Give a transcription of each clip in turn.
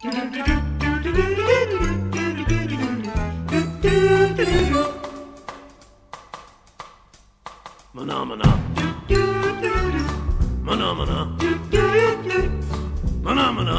Phenomena. Phenomena. Phenomena.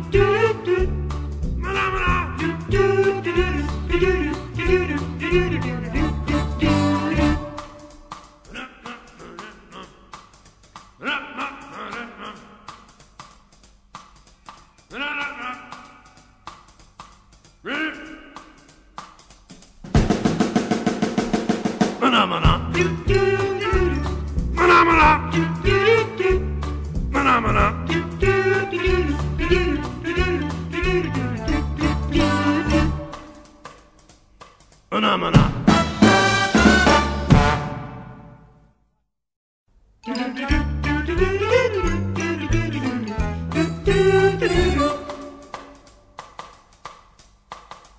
Manamana. Manamana. Manamana. Manamana.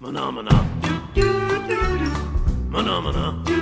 Manamana. Manamana.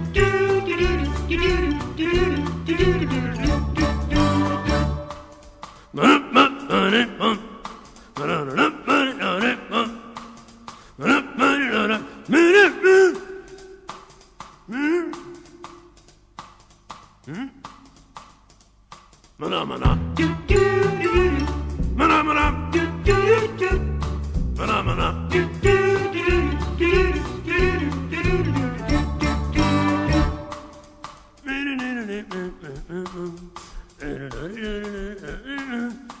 Mm-hmm.